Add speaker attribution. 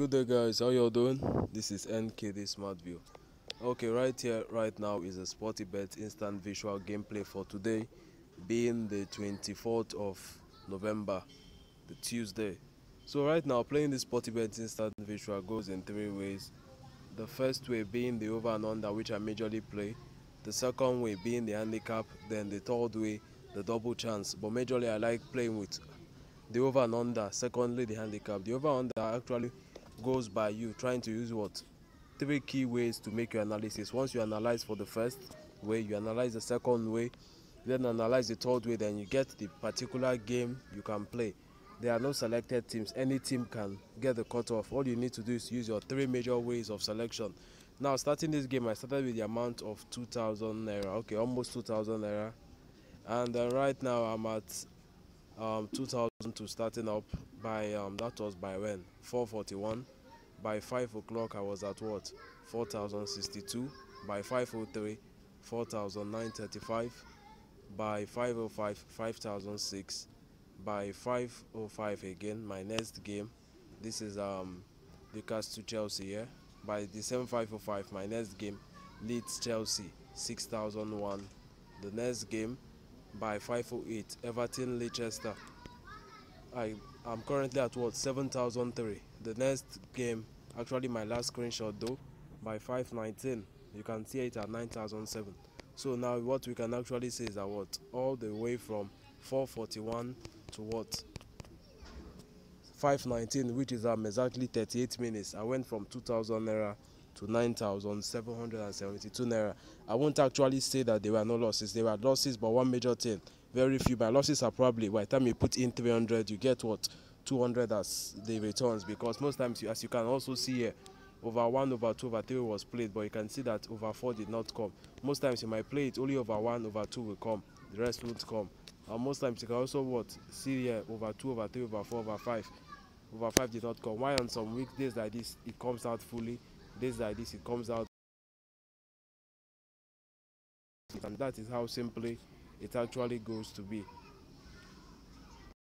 Speaker 1: Good day, guys. How y'all doing? This is NKD Smart View. Okay, right here, right now is a Sporty Bet instant virtual gameplay for today, being the 24th of November, the Tuesday. So right now, playing the Sporty Bet instant virtual goes in three ways. The first way being the over and under, which I majorly play. The second way being the handicap. Then the third way, the double chance. But majorly, I like playing with the over and under. Secondly, the handicap. The over and under actually goes by you trying to use what three key ways to make your analysis. Once you analyze for the first way, you analyze the second way, then analyze the third way, then you get the particular game you can play. There are no selected teams. Any team can get the cutoff. All you need to do is use your three major ways of selection. Now, starting this game, I started with the amount of 2,000 naira. Okay, almost 2,000 naira. And uh, right now, I'm at um, 2,000 to starting up by um, that was by when? 441 by 5 o'clock i was at what? 4062 by 503 4935 by 505 5006 by 505 again my next game. This is um lucas to chelsea here by the 7505 my next game leeds chelsea 6001 the next game by 508 everton leicester. I am currently at what 7003 the next game actually my last screenshot though by 519 you can see it at 9007 so now what we can actually say is that what all the way from 441 to what 519 which is um exactly 38 minutes. I went from 2000 naira to 9772 naira. I won't actually say that there were no losses. There were losses but one major thing very few. My losses are probably by the time you put in 300 you get what? 200 as the returns because most times you, as you can also see here over 1 over 2 over 3 was played but you can see that over 4 did not come. Most times you might play it only over 1 over 2 will come. The rest won't come. And most times you can also what? See here over 2 over 3 over 4 over 5 over 5 did not come. Why on some weekdays like this it comes out fully days like this it comes out. And that is how simply it actually goes to be